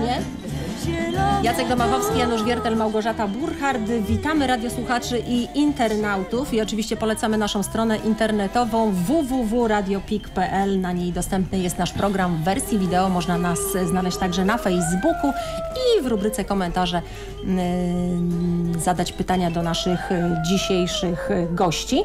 serdecznie. Jacek Domachowski, Janusz Wiertel, Małgorzata Burchard. Witamy radiosłuchaczy i internautów i oczywiście polecamy naszą stronę internetową www.radiopik.pl. Na niej dostępny jest nasz program w wersji wideo. Można nas znaleźć także na Facebooku i w rubryce komentarze yy, zadać pytania do naszych y, dzisiejszych y, gości.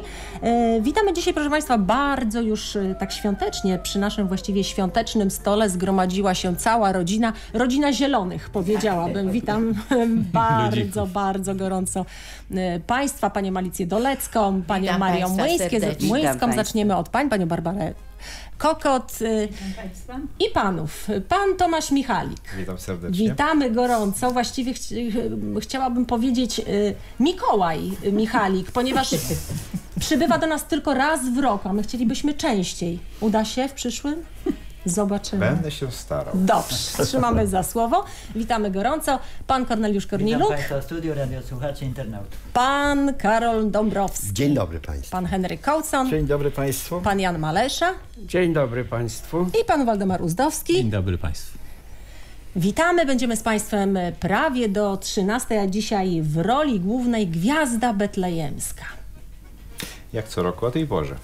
Witamy dzisiaj, proszę Państwa, bardzo już y, tak świątecznie. Przy naszym właściwie świątecznym stole zgromadziła się cała rodzina, rodzina zielonych, powiedziałabym. Witam bardzo, bardzo gorąco y, Państwa, Panią Malicję Dolecką, Panią Witam Marią. Młyńską. Zaczniemy od Pań, Panią Barbarę Kokot y, i Panów. Pan Tomasz Michalik. Witam serdecznie. Witamy gorąco. Właściwie chci chciałabym powiedzieć y, Mikołaj Michalik, ponieważ przybywa do nas tylko raz w roku, a my chcielibyśmy częściej. Uda się w przyszłym? Zobaczymy. Będę się starał. Dobrze, trzymamy za słowo. Witamy gorąco. Pan Korneliusz Witam Korniluk, Państwa studio, radiosłuchaczy, internautów. pan Karol Dąbrowski, Dzień dobry Państwu. pan Henryk Kołcon, Dzień dobry Państwu. pan Jan Malesza Dzień dobry Państwu. i pan Waldemar Uzdowski. Dzień dobry Państwu. Witamy, będziemy z Państwem prawie do 13, a dzisiaj w roli głównej Gwiazda Betlejemska. Jak co roku o tej porze.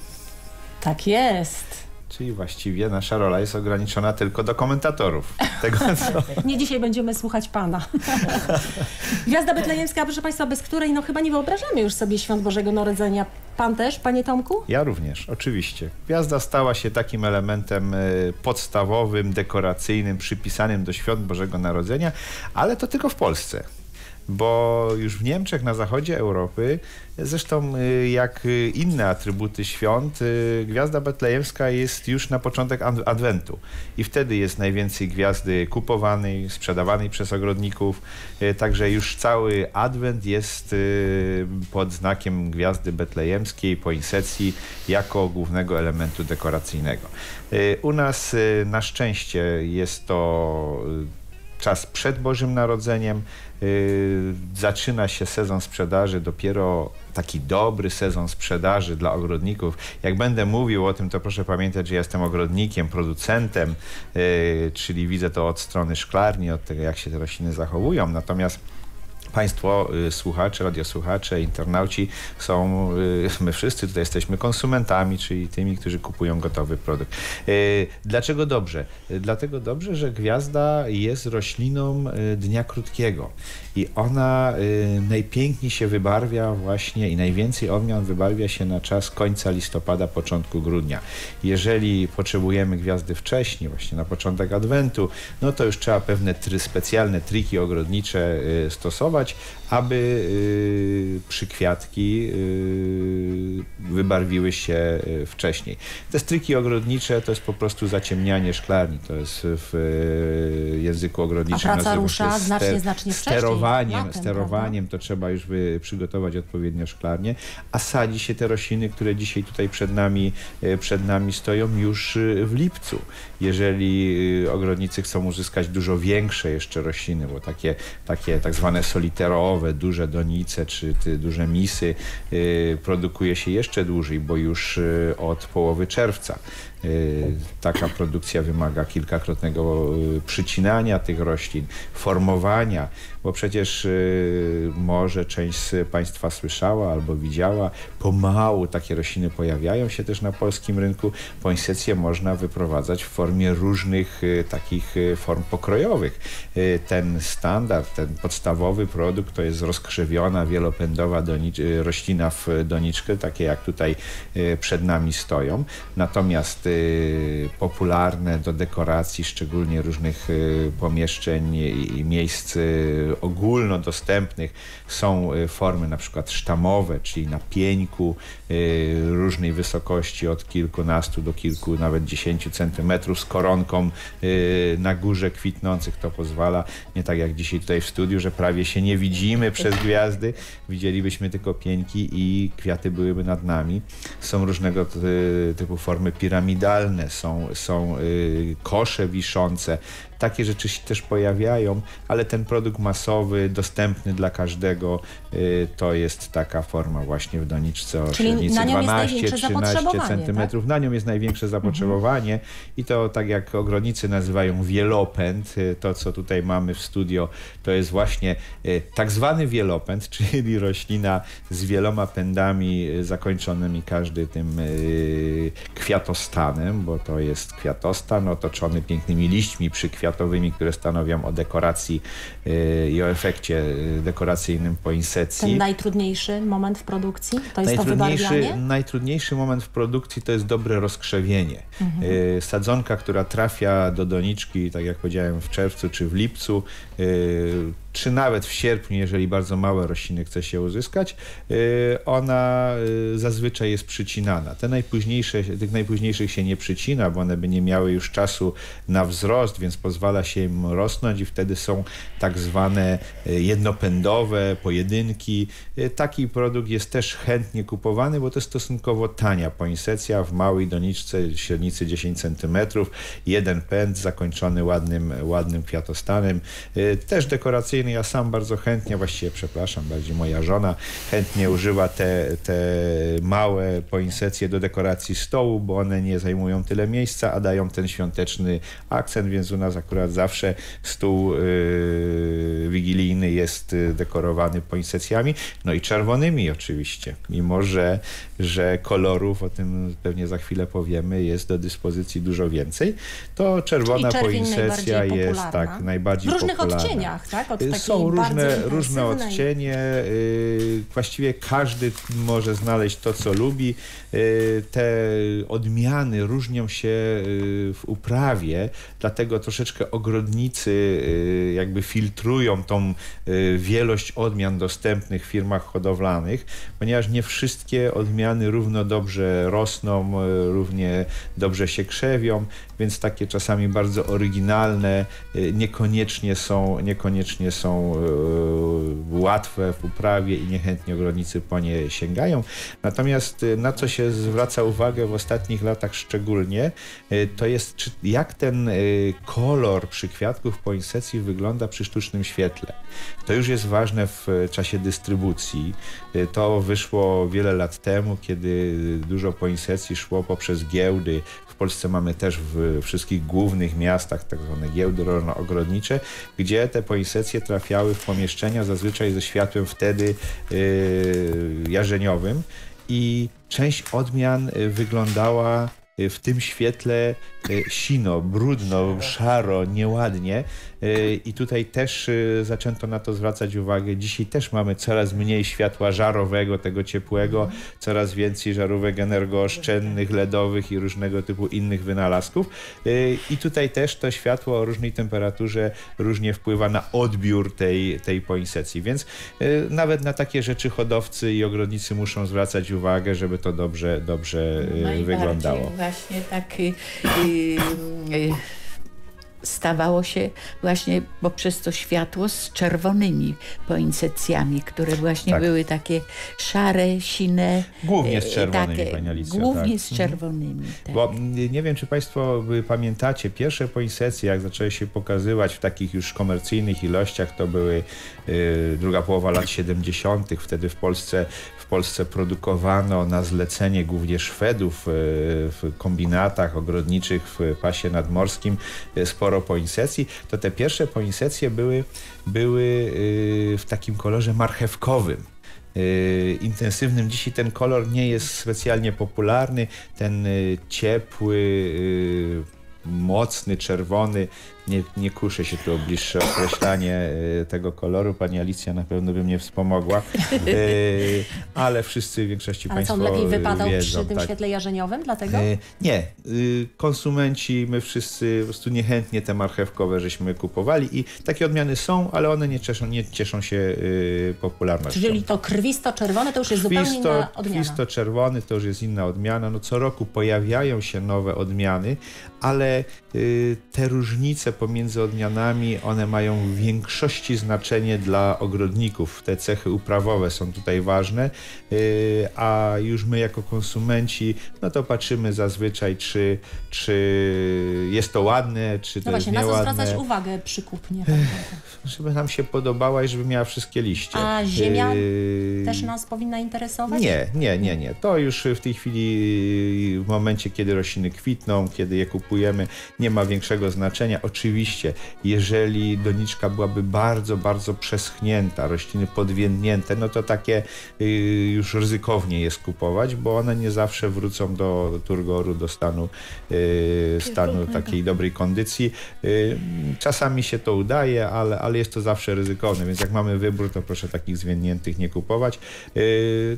Tak jest. Czyli właściwie nasza rola jest ograniczona tylko do komentatorów. Tego, co... Nie dzisiaj będziemy słuchać Pana. Gwiazda Betlejemska, proszę Państwa, bez której no chyba nie wyobrażamy już sobie Świąt Bożego Narodzenia. Pan też, Panie Tomku? Ja również, oczywiście. Gwiazda stała się takim elementem e, podstawowym, dekoracyjnym, przypisanym do świąt Bożego Narodzenia, ale to tylko w Polsce. Bo już w Niemczech, na zachodzie Europy, zresztą e, jak e, inne atrybuty świąt, e, gwiazda betlejemska jest już na początek ad- adwentu. I wtedy jest najwięcej gwiazdy kupowanej, sprzedawanej przez ogrodników. Także już cały adwent jest pod znakiem gwiazdy betlejemskiej, poinsetcji, jako głównego elementu dekoracyjnego. U nas na szczęście jest to czas przed Bożym Narodzeniem. Yy, zaczyna się sezon sprzedaży, dopiero taki dobry sezon sprzedaży dla ogrodników. Jak będę mówił o tym, to proszę pamiętać, że jestem ogrodnikiem, producentem, yy, czyli widzę to od strony szklarni, od tego, jak się te rośliny zachowują. Natomiast Państwo, y, słuchacze, radiosłuchacze, internauci są, y, my wszyscy tutaj jesteśmy konsumentami, czyli tymi, którzy kupują gotowy produkt. Y, Dlaczego dobrze? Dlatego dobrze, że gwiazda jest rośliną dnia krótkiego i ona y, najpiękniej się wybarwia właśnie i najwięcej odmian wybarwia się na czas końca listopada, początku grudnia. Jeżeli potrzebujemy gwiazdy wcześniej, właśnie na początek adwentu, no to już trzeba pewne try, specjalne triki ogrodnicze y, stosować, aby y, przykwiatki y, wybarwiły się y, wcześniej. Te stryki ogrodnicze to jest po prostu zaciemnianie szklarni, to jest w y, języku ogrodniczym A praca rusza znacznie, znacznie wcześniej, sterowaniem, latem, sterowaniem to trzeba już wy, przygotować odpowiednio szklarnię, a sadzi się te rośliny, które dzisiaj tutaj przed nami, e, przed nami stoją już e, w lipcu. Jeżeli e, ogrodnicy chcą uzyskać dużo większe jeszcze rośliny, bo takie, takie tak zwane soliterowe, duże donice czy duże misy e, produkuje się jeszcze dłużej, bo już e, od połowy czerwca. Y, Taka produkcja wymaga kilkakrotnego y, przycinania tych roślin, formowania, bo przecież y, może część z Państwa słyszała albo widziała, pomału takie rośliny pojawiają się też na polskim rynku. Poinsekcje można wyprowadzać w formie różnych y, takich y, form pokrojowych. Y, Ten standard, ten podstawowy produkt to jest rozkrzywiona, wielopędowa roślina w doniczkę, takie jak tutaj przed nami stoją. Natomiast popularne do dekoracji, szczególnie różnych pomieszczeń i, miejsc ogólnodostępnych są formy na przykład sztamowe, czyli na pieńku różnej wysokości od kilkunastu do kilku, nawet dziesięciu centymetrów z koronką y, na górze kwitnących. To pozwala, nie tak jak dzisiaj tutaj w studiu, że prawie się nie widzimy przez gwiazdy. Widzielibyśmy tylko pieńki i kwiaty byłyby nad nami. Są różnego ty- typu formy piramidalne, są, są y, kosze wiszące. Takie rzeczy się też pojawiają, ale ten produkt masowy, dostępny dla każdego, y, to jest taka forma właśnie w doniczce o średnicy na nią jest 12 największe 13 zapotrzebowanie, centymetrów. Na nią jest największe zapotrzebowanie i to tak jak ogrodnicy nazywają wielopęd, y, to co tutaj mamy w studio, to jest właśnie y, tak zwany wielopęd, czyli roślina z wieloma pędami zakończonymi każdy tym kwiatostanem, bo to jest kwiatostan otoczony pięknymi liśćmi przykwiatowymi, które stanowią o dekoracji y, i o efekcie y, dekoracyjnym poinsetcji. Ten najtrudniejszy moment w produkcji to jest to Najtrudniejszy, wybarwianie? najtrudniejszy moment w produkcji to jest dobre rozkrzewienie. Y, Sadzonka, która trafia do doniczki, tak jak powiedziałem, w czerwcu czy w lipcu, czy nawet w sierpniu, jeżeli bardzo małe rośliny chce się uzyskać, y, ona y, zazwyczaj jest przycinana. Te najpóźniejsze, tych najpóźniejszych się nie przycina, bo one by nie miały już czasu na wzrost, więc pozwala się im rosnąć i wtedy są tak zwane y, jednopędowe, pojedynki. Taki produkt jest też chętnie kupowany, bo to jest stosunkowo tania poinsecja w małej doniczce średnicy 10 cm, jeden pęd zakończony ładnym, ładnym kwiatostanem, też dekoracyjny. Ja sam bardzo chętnie, właściwie przepraszam, bardziej moja żona chętnie używa te, te małe poinsecje do dekoracji stołu, bo one nie zajmują tyle miejsca, a dają ten świąteczny akcent, więc u nas akurat zawsze stół y, wigilijny jest y, dekorowany poinsecjami, no i czerwonymi oczywiście, mimo że, że kolorów, o tym pewnie za chwilę powiemy, jest do dyspozycji dużo więcej, to czerwona poinsecja jest tak najbardziej W różnych popularna. odcieniach, tak? Od takiej Są różne, różne odcienie. y, Właściwie każdy może znaleźć to, co lubi. Y, Te odmiany różnią się y, w uprawie, dlatego troszeczkę ogrodnicy jakby filtrują tą wielość odmian dostępnych w firmach hodowlanych, ponieważ nie wszystkie odmiany równo dobrze rosną, równie dobrze się krzewią, więc takie czasami bardzo oryginalne niekoniecznie są, niekoniecznie są y, łatwe w uprawie i niechętnie ogrodnicy po nie sięgają. Natomiast y, na co się zwraca uwagę w ostatnich latach szczególnie, y, to jest czy, jak ten kolor przykwiatków poinsecji wygląda przy sztucznym świetle. To już jest ważne w czasie dystrybucji. To wyszło wiele lat temu, kiedy dużo poinsecji szło poprzez giełdy. W Polsce mamy też w wszystkich głównych miastach tak zwane giełdy rolno-ogrodnicze, gdzie te poinsecje trafiały w pomieszczenia zazwyczaj ze światłem wtedy yy, jarzeniowym i część odmian y, wyglądała y, w tym świetle y, sino, brudno, szaro, nieładnie. I tutaj też y, zaczęto na to zwracać uwagę. Dzisiaj też mamy coraz mniej światła żarowego, tego ciepłego, coraz więcej żarówek energooszczędnych, LEDowych i różnego typu innych wynalazków. Y, I tutaj też to światło o różnej temperaturze różnie wpływa na odbiór tej, tej poinsecji. Więc y, nawet na takie rzeczy hodowcy i ogrodnicy muszą zwracać uwagę, żeby to dobrze, dobrze Najbardziej wyglądało. Właśnie tak y, y, y, stawało się właśnie poprzez to światło z czerwonymi poinsekcjami, które właśnie Tak. były takie szare, sine. Głównie z y, czerwonymi, takie, pani Alicjo, Głównie tak. z czerwonymi. Tak. Bo nie wiem, czy Państwo wy pamiętacie, pierwsze poinsecje, jak zaczęły się pokazywać w takich już komercyjnych ilościach, to były y, druga połowa lat 70. Wtedy w Polsce, Polsce produkowano na zlecenie głównie Szwedów y, w kombinatach ogrodniczych w pasie nadmorskim y, sporo poinsecji. To te pierwsze poinsecje były, były y, w takim kolorze marchewkowym intensywnym. Dzisiaj ten kolor nie jest specjalnie popularny. Ten ciepły, mocny, czerwony. Nie, nie kuszę się tu o bliższe określanie y, tego koloru. Pani Alicja na pewno by mnie wspomogła. Y, ale wszyscy w większości Ale co, on Państwo lepiej y, wypadał wiedzą. przy tym tak. świetle jarzeniowym dlatego? Nie, konsumenci, my wszyscy po prostu niechętnie te marchewkowe żeśmy kupowali i takie odmiany są, ale one nie cieszą, nie cieszą się popularnością. Czyli to krwisto-czerwone to już jest zupełnie inna odmiana. Krwisto-czerwony to już jest inna odmiana. No co roku pojawiają się nowe odmiany, ale te różnice różnice pomiędzy odmianami, one mają w większości znaczenie dla ogrodników. Te cechy uprawowe są tutaj ważne, y, a już my jako konsumenci, no to patrzymy zazwyczaj, czy, czy jest to ładne, czy to No jest właśnie, na co nieładne. zwracać uwagę przy kupnie? Żeby nam się podobała i żeby miała wszystkie liście. A ziemia Y, Też nas powinna interesować? nie, nie, nie, nie. To już w tej chwili, w momencie, kiedy rośliny kwitną, kiedy je kupujemy, nie ma większego znaczenia. Oczywiście, jeżeli doniczka byłaby bardzo, bardzo przeschnięta, rośliny podwiędnięte, no to takie y, już ryzykownie jest kupować, bo one nie zawsze wrócą do turgoru, do stanu, y, stanu takiej dobrej kondycji. Y, Czasami się to udaje, ale, ale jest to zawsze ryzykowne, więc jak mamy wybór, to proszę takich zwiędniętych nie kupować.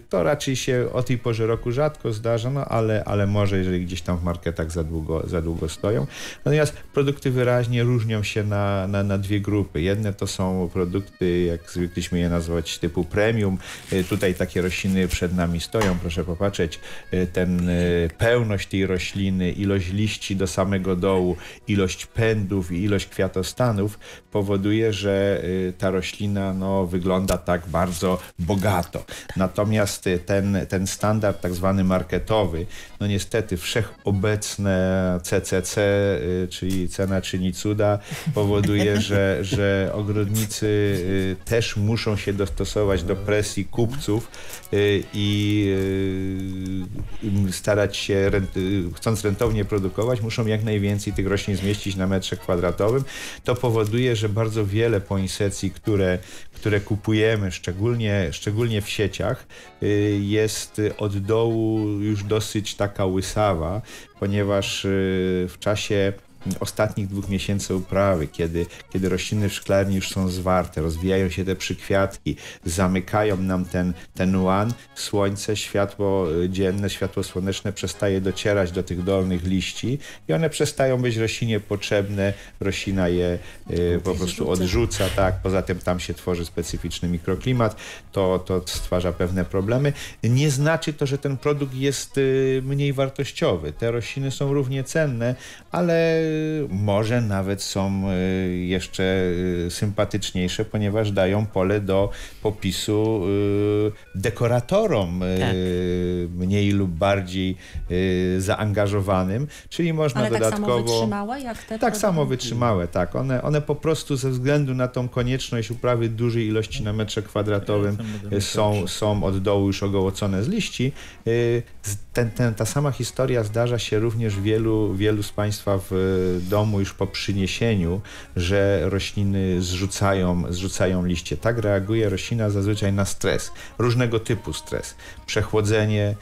To raczej się o tej porze roku rzadko zdarza, no ale, ale może, jeżeli gdzieś tam w marketach za długo, za długo stoją. Natomiast produkty wyraźnie różnią się na, na, na dwie grupy. Jedne to są produkty, jak zwykliśmy je nazwać, typu premium. Y, Tutaj takie rośliny przed nami stoją, proszę popatrzeć. Y, Ten y, pełność tej rośliny, ilość liści do samego dołu, ilość pędów i ilość kwiatostanów powoduje, że ta roślina no, wygląda tak bardzo bogato. Natomiast ten, ten standard tak zwany marketowy, no niestety wszechobecne CCC, czyli cena czyni cuda, powoduje, że, że ogrodnicy y, też muszą się dostosować do presji kupców y, i y, starać się, chcąc rentownie produkować, muszą jak najwięcej tych roślin zmieścić na metrze kwadratowym. To powoduje, że bardzo wiele poinsecji, które, które kupujemy, szczególnie, szczególnie w sieciach, jest od dołu już dosyć taka łysawa, ponieważ w czasie ostatnich dwóch miesięcy uprawy, kiedy, kiedy rośliny w szklarni już są zwarte, rozwijają się te przykwiatki, zamykają nam ten, ten łan, słońce, światło y, dzienne, światło słoneczne przestaje docierać do tych dolnych liści i one przestają być roślinie potrzebne, roślina je y, po prostu odrzuca, tak, poza tym tam się tworzy specyficzny mikroklimat, to, to stwarza pewne problemy. Nie znaczy to, że ten produkt jest y, mniej wartościowy. Te rośliny są równie cenne, ale może nawet są y, jeszcze y, sympatyczniejsze, ponieważ dają pole do popisu y, dekoratorom Tak. mniej lub bardziej zaangażowanym, czyli można Ale tak dodatkowo... samo wytrzymałe jak te Tak produkty? samo wytrzymałe, tak. One, one po prostu ze względu na tą konieczność uprawy dużej ilości na metrze kwadratowym są, są od dołu już ogołocone z liści. Ten, ten, ta sama historia zdarza się również wielu, wielu z Państwa w domu już po przyniesieniu, że rośliny zrzucają, zrzucają liście. Tak reaguje roślina zazwyczaj na stres, różnego typu stres. Przechłodzenie,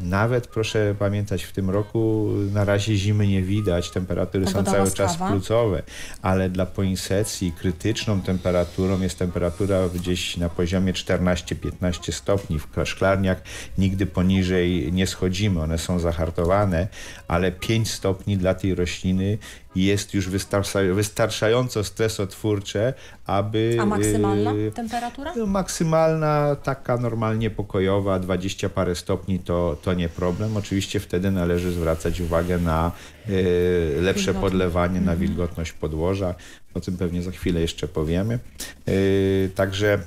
nawet proszę pamiętać w tym roku na razie zimy nie widać, temperatury są Pogodowa cały czas sprawa. plusowe, ale dla poinsecji krytyczną temperaturą jest temperatura gdzieś na poziomie 14-15 stopni. W szklarniach nigdy poniżej nie schodzimy, one są zahartowane, ale 5 stopni dla tej rośliny jest już wystarcza- wystarczająco stresotwórcze, aby... A maksymalna y, temperatura? no, maksymalna, taka normalnie pokojowa, 20 parę stopni to, to nie problem. Oczywiście wtedy należy zwracać uwagę na y, lepsze podlewanie, na wilgotność podłoża. O tym pewnie za chwilę jeszcze powiemy. Y, także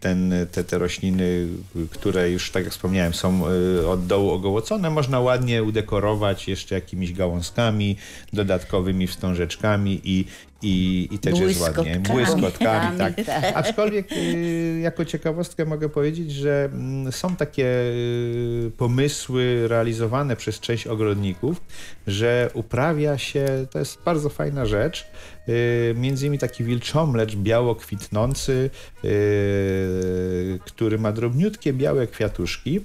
ten, te, te rośliny, które już, tak jak wspomniałem, są y, od dołu ogołocone, można ładnie udekorować jeszcze jakimiś gałązkami, dodatkowymi wstążeczkami i, i, i też jest ładnie. Błyskotkami. Tak. Tak. Aczkolwiek y, jako ciekawostkę mogę powiedzieć, że mm, są takie pomysły realizowane przez część ogrodników, że uprawia się, to jest bardzo fajna rzecz, między innymi taki wilczomlecz biało kwitnący, y, który ma drobniutkie białe kwiatuszki,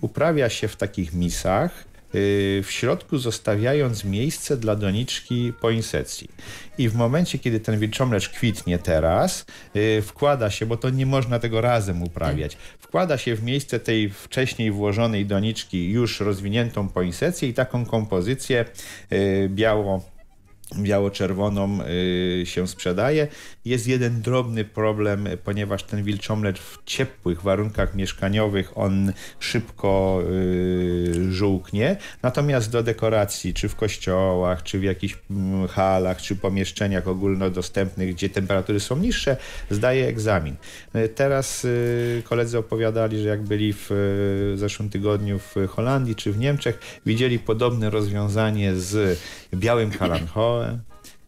uprawia się w takich misach, y, w środku zostawiając miejsce dla doniczki poinsecji. I w momencie, kiedy ten wilczomlecz kwitnie teraz, y, wkłada się, bo to nie można tego razem uprawiać, wkłada się w miejsce tej wcześniej włożonej doniczki już rozwiniętą poinsecję i taką kompozycję y, biało biało-czerwoną y, się sprzedaje. Jest jeden drobny problem, y, ponieważ ten wilczomlecz w ciepłych warunkach mieszkaniowych on szybko y, żółknie, natomiast do dekoracji, czy w kościołach, czy w jakichś mm, halach, czy pomieszczeniach ogólnodostępnych, gdzie temperatury są niższe, zdaje egzamin. E, Teraz y, koledzy opowiadali, że jak byli w y, zeszłym tygodniu w Holandii czy w Niemczech, widzieli podobne rozwiązanie z białym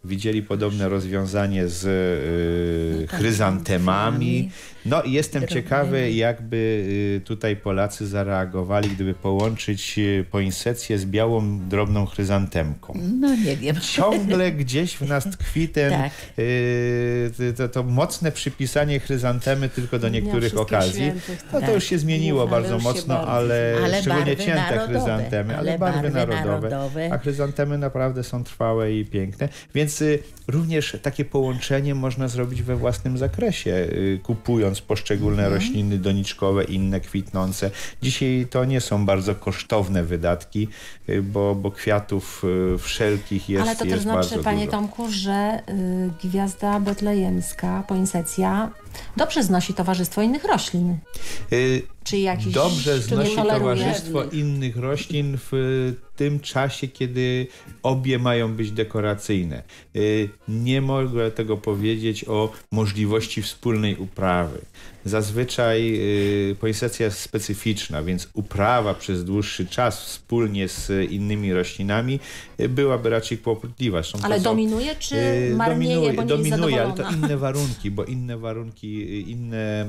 widzieli podobne rozwiązanie z y, chryzantemami. No i jestem ciekawy, jakby y, tutaj Polacy zareagowali, gdyby połączyć y, poinsetcję z białą, drobną chryzantemką. No nie wiem. Ciągle gdzieś w nas tkwi ten, Tak. y, to, to mocne przypisanie chryzantemy tylko do niektórych Wszystkich okazji. Świętych, No to tak. już się zmieniło Ale bardzo mocno, bardzo ale. Ale szczególnie cięte narodowe. chryzantemy, ale, Ale barwy, barwy narodowe. narodowe. A chryzantemy naprawdę są trwałe i piękne. Więc y, również takie połączenie można zrobić we własnym zakresie, y, kupując poszczególne Mhm. rośliny doniczkowe, inne kwitnące. Dzisiaj to nie są bardzo kosztowne wydatki, y, bo, bo kwiatów y, wszelkich jest, Ale to też znaczy, panie dużo. Tomku, że y, gwiazda betlejemska, poinsecja, dobrze znosi towarzystwo innych roślin. Y, Czy jakiś Dobrze znosi towarzystwo innych roślin w tym czasie, kiedy obie mają być dekoracyjne. Y, Nie mogę tego powiedzieć o możliwości wspólnej uprawy. Zazwyczaj y, poinsetcja jest specyficzna, więc uprawa przez dłuższy czas wspólnie z innymi roślinami y, byłaby raczej kłopotliwa. Zresztą Ale są- dominuje, czy Yy, marnieje, bo nie dominuje, ale to inne warunki, bo inne warunki, yy, inne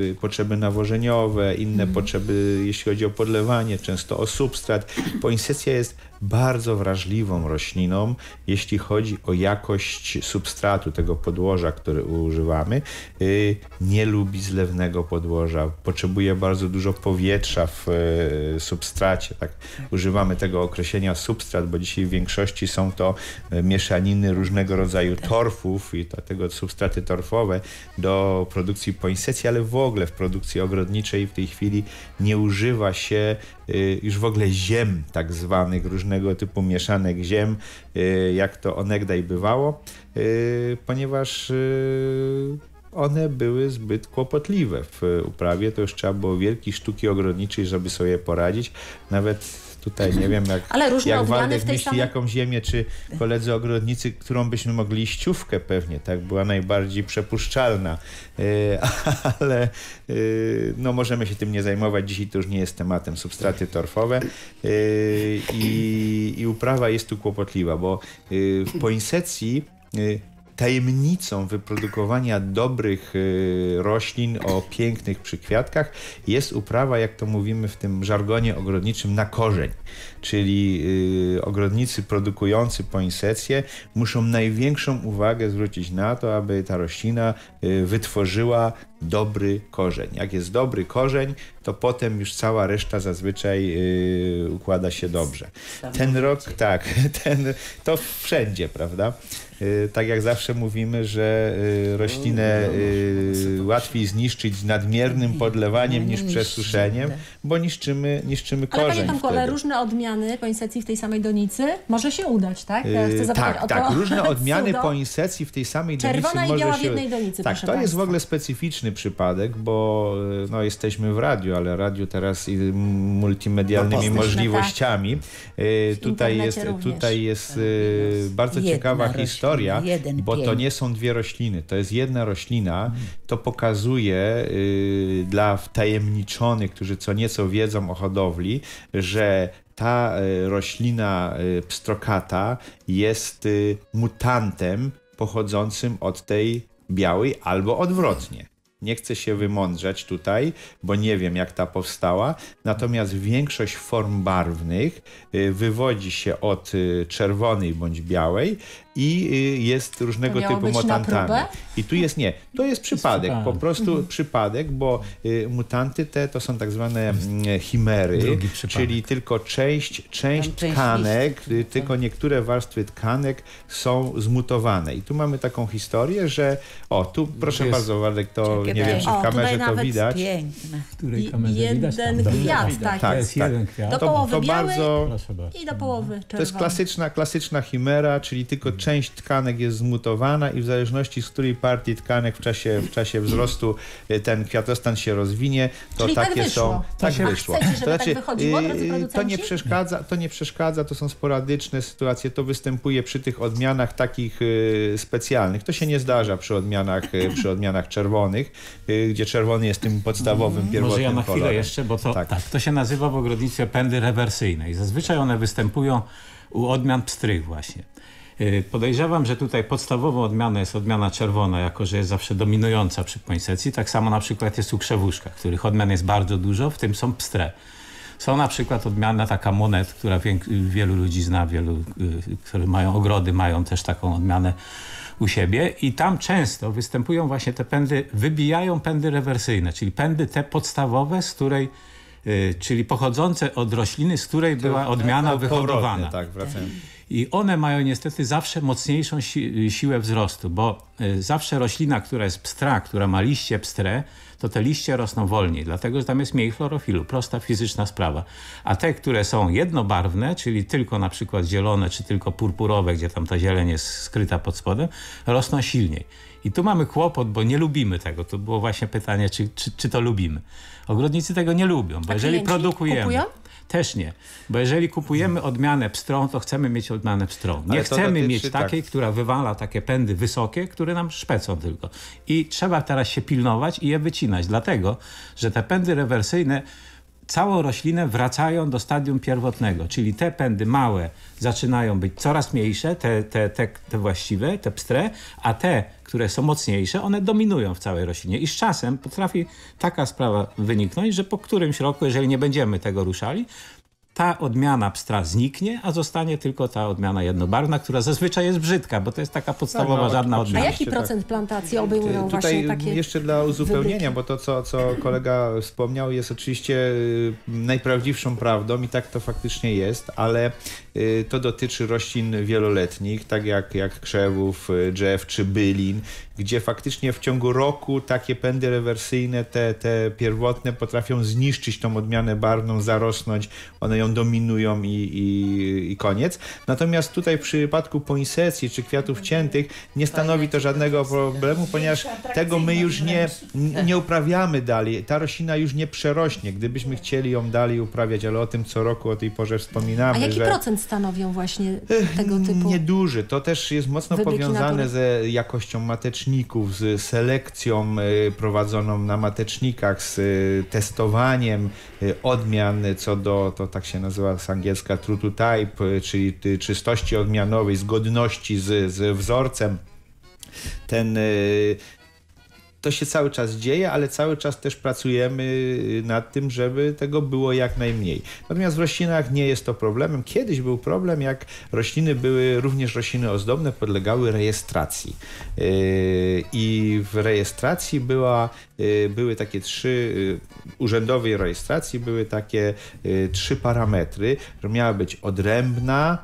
yy, potrzeby nawożeniowe, inne Mhm. potrzeby, jeśli chodzi o podlewanie, często o substrat. Poinsetcja jest bardzo wrażliwą rośliną, jeśli chodzi o jakość substratu, tego podłoża, który używamy. Yy, Nie lubi zlewnego podłoża, potrzebuje bardzo dużo powietrza w yy, substracie. Tak? Używamy tego określenia substrat, bo dzisiaj w większości są to e, mieszaniny różnego rodzaju torfów i dlatego substraty torfowe do produkcji poinsetcji, ale w ogóle w produkcji ogrodniczej w tej chwili nie używa się y, już w ogóle ziem tak zwanych, różnego typu mieszanek ziem, y, jak to onegdaj bywało, y, ponieważ y, one były zbyt kłopotliwe w uprawie. To już trzeba było wielkiej sztuki ogrodniczej, żeby sobie poradzić. Nawet tutaj nie wiem, jak, Ale różne jak Waldek myśli, samej- jaką ziemię, czy koledzy ogrodnicy, którą byśmy mogli ściówkę pewnie, tak, była najbardziej przepuszczalna. E, ale e, no możemy się tym nie zajmować. Dzisiaj to już nie jest tematem substraty torfowe e, i, i uprawa jest tu kłopotliwa, bo w poinsecji tajemnicą wyprodukowania dobrych y, roślin o pięknych przykwiatkach jest uprawa, jak to mówimy w tym żargonie ogrodniczym, na korzeń. Czyli y, ogrodnicy produkujący poinsekcję muszą największą uwagę zwrócić na to, aby ta roślina y, wytworzyła dobry korzeń. Jak jest dobry korzeń, to potem już cała reszta zazwyczaj y, układa się dobrze. Ten rok, tak, ten, to wszędzie, prawda? Y, Tak jak zawsze mówimy, że y, roślinę y, łatwiej zniszczyć z nadmiernym podlewaniem niż przesuszeniem, bo niszczymy, niszczymy Ale korzeń panie Tomku, ale różne odmiany poinsetcji w tej samej donicy może się udać, tak? Ja chcę Yy, zapytać tak, o to. tak. Różne odmiany cudo. poinsetcji w tej samej donicy Czerwona i biała w jednej donicy, Tak, to jest w ogóle specyficzny przypadek, bo y, no, jesteśmy w radiu, ale radio teraz i multimedialnymi No, możliwościami. Y, Tutaj internecie jest, również. tutaj jest y, bardzo ciekawa roślina, historia, bo to pień. nie są dwie rośliny, to jest jedna roślina. To pokazuje y, dla wtajemniczonych, którzy co nieco wiedzą o hodowli, że ta y, roślina y, pstrokata jest y, mutantem pochodzącym od tej białej albo odwrotnie. Nie chcę się wymądrzeć tutaj, bo nie wiem jak ta powstała. Natomiast większość form barwnych y, wywodzi się od y, czerwonej bądź białej i y, jest różnego To typu mutantami. I tu jest nie, to jest przypadek, po prostu Mhm. przypadek, bo y, mutanty te to są tak zwane mm, chimery, czyli tylko część, część tkanek, y, tylko niektóre warstwy tkanek są zmutowane. I tu mamy taką historię, że o, tu proszę jest- bardzo Waldek, to Jakie nie wiem czy O, w kamerze to nawet widać. Piękne. W której I- kamerze widać? jeden kwiat. Tak, To jest tak. jeden kwiat. Do To, połowy to biały bardzo... I do połowy czerwony. To jest klasyczna, klasyczna chimera, czyli tylko część część tkanek jest zmutowana i w zależności z której partii tkanek w czasie, w czasie wzrostu y, ten kwiatostan się rozwinie, to Czyli tak takie wyszło. są. Tak A wyszło. chcecie, żeby tak wychodziło, drodzy y, to nie przeszkadza, to nie przeszkadza, to są sporadyczne sytuacje, to występuje przy tych odmianach takich y, specjalnych. To się nie zdarza przy odmianach, y, przy odmianach czerwonych, y, gdzie czerwony jest tym podstawowym, pierwotnym Może ja na chwilę kolorem. jeszcze, bo to, Tak. tak. to się nazywa w ogrodnictwie pędy rewersyjne i zazwyczaj one występują u odmian pstrych właśnie. Yy, Podejrzewam, że tutaj podstawową odmianą jest odmiana czerwona, jako że jest zawsze dominująca przy poinsetcji. Tak samo na przykład jest u krzewuszka, których odmian jest bardzo dużo, w tym są pstre. Są na przykład odmiana taka monet, która wielu ludzi zna, wielu, y, którzy mają ogrody, mają też taką odmianę u siebie i tam często występują właśnie te pędy, wybijają pędy rewersyjne, czyli pędy te podstawowe, z której, y, czyli pochodzące od rośliny, z której była odmiana wyhodowana. Tak. I one mają niestety zawsze mocniejszą si siłę wzrostu, bo y, zawsze roślina, która jest pstra, która ma liście pstre, to te liście rosną wolniej, dlatego że tam jest mniej chlorofilu. Prosta fizyczna sprawa. A te, które są jednobarwne, czyli tylko na przykład zielone, czy tylko purpurowe, gdzie tam ta zieleń jest skryta pod spodem, rosną silniej. I tu mamy kłopot, bo nie lubimy tego. To było właśnie pytanie, czy, czy, czy to lubimy. Ogrodnicy tego nie lubią, bo A jeżeli produkujemy... kupują? Też nie, bo jeżeli kupujemy odmianę pstrą, to chcemy mieć odmianę pstrą. Nie chcemy mieć tak. takiej, która wywala takie pędy wysokie, które nam szpecą tylko. I trzeba teraz się pilnować i je wycinać, dlatego, że te pędy rewersyjne całą roślinę wracają do stadium pierwotnego, czyli te pędy małe zaczynają być coraz mniejsze, te, te, te, te właściwe, te pstre, a te, które są mocniejsze, one dominują w całej roślinie. I z czasem potrafi taka sprawa wyniknąć, że po którymś roku, jeżeli nie będziemy tego ruszali, ta odmiana pstra zniknie, a zostanie tylko ta odmiana jednobarwna, która zazwyczaj jest brzydka, bo to jest taka podstawowa, No, no, żadna A odmiana. jaki tak. procent plantacji obejmują Tutaj właśnie takie jeszcze dla uzupełnienia, wybryki? bo to, co, co kolega wspomniał, jest oczywiście y, najprawdziwszą prawdą i tak to faktycznie jest, ale to dotyczy roślin wieloletnich, tak jak, jak krzewów, y, drzew czy bylin, gdzie faktycznie w ciągu roku takie pędy rewersyjne, te, te pierwotne potrafią zniszczyć tą odmianę barwną, zarosnąć, one ją dominują i, i, i koniec. Natomiast tutaj w przypadku poinsetcji czy kwiatów ciętych nie stanowi to żadnego problemu, ponieważ tego my już nie, nie uprawiamy dalej. Ta roślina już nie przerośnie, gdybyśmy chcieli ją dalej uprawiać, ale o tym co roku o tej porze wspominamy, A jaki że... procent stanowią właśnie tego typu? Nieduży. To też jest mocno powiązane ze jakością mateczników, z selekcją y, prowadzoną na matecznikach, z y, testowaniem y, odmian co do, to tak się nazywa z angielska true to type, czyli czystości odmianowej, zgodności z, z wzorcem. Ten to się cały czas dzieje, ale cały czas też pracujemy y, nad tym, żeby tego było jak najmniej. Natomiast w roślinach nie jest to problemem. Kiedyś był problem, jak rośliny były, również rośliny ozdobne, podlegały rejestracji. Yy, I w rejestracji była, yy, były takie trzy, urzędowej rejestracji były takie trzy parametry, że miała być odrębna,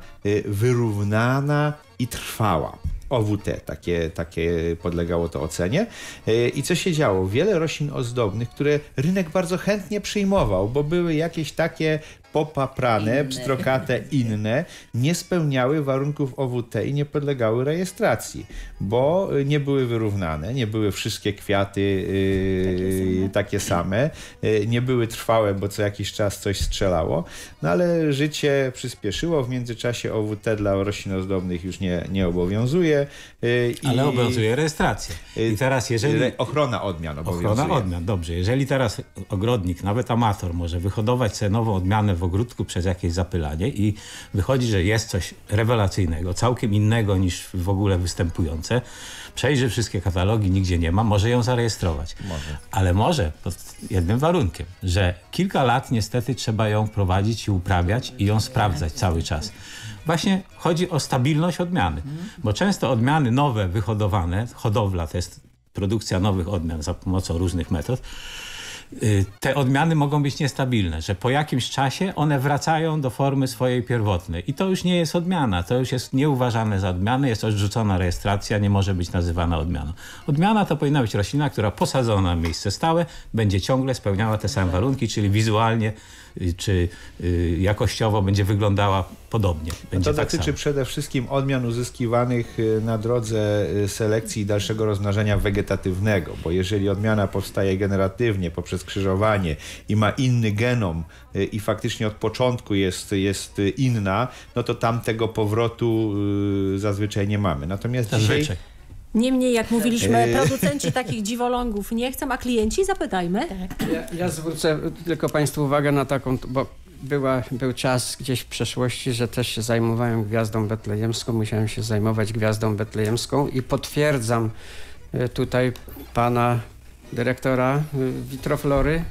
wyrównana i trwała. OWT, takie, takie podlegało to ocenie. Yy, I co się działo? Wiele roślin ozdobnych, które rynek bardzo chętnie przyjmował, bo były jakieś takie popaprane, pstrokate, inne, nie spełniały warunków OWT i nie podlegały rejestracji, bo y, nie były wyrównane, nie były wszystkie kwiaty yy, takie same, yy, nie były trwałe, bo co jakiś czas coś strzelało, no ale życie przyspieszyło, w międzyczasie OWT dla roślin ozdobnych już nie, nie obowiązuje. yy, Ale i- obowiązuje rejestracja. I teraz jeżeli... Ochrona odmian obowiązuje. Ochrona odmian, dobrze. Jeżeli teraz ogrodnik, nawet amator, może wyhodować sobie nową odmianę w ogródku przez jakieś zapylanie i wychodzi, że jest coś rewelacyjnego, całkiem innego niż w ogóle występujące, przejrzy wszystkie katalogi, nigdzie nie ma, może ją zarejestrować. Może. Ale może pod jednym warunkiem, że kilka lat niestety trzeba ją prowadzić i uprawiać i ją sprawdzać cały czas. Właśnie chodzi o stabilność odmiany, bo często odmiany nowe, wyhodowane, hodowla to jest produkcja nowych odmian za pomocą różnych metod, te odmiany mogą być niestabilne, że po jakimś czasie one wracają do formy swojej pierwotnej. I to już nie jest odmiana, to już jest nieuważane za odmianę, jest odrzucona rejestracja, nie może być nazywana odmianą. Odmiana to powinna być roślina, która posadzona na miejsce stałe będzie ciągle spełniała te same warunki, czyli wizualnie y, czy y, jakościowo będzie wyglądała podobnie. Będzie to tak dotyczy samo. przede wszystkim odmian uzyskiwanych y, na drodze y, selekcji i dalszego rozmnażania wegetatywnego, bo jeżeli odmiana powstaje generatywnie poprzez krzyżowanie i ma inny genom y, i faktycznie od początku jest, jest y, inna, no to tam tego powrotu y, zazwyczaj nie mamy. Natomiast dzisiaj... Niemniej, jak mówiliśmy, Eee. producenci takich dziwolągów nie chcą, a klienci zapytajmy. Ja, ja zwrócę tylko Państwu uwagę na taką, bo była, był czas gdzieś w przeszłości, że też się zajmowałem gwiazdą betlejemską, musiałem się zajmować gwiazdą betlejemską i potwierdzam y, tutaj pana dyrektora y, Witroflory,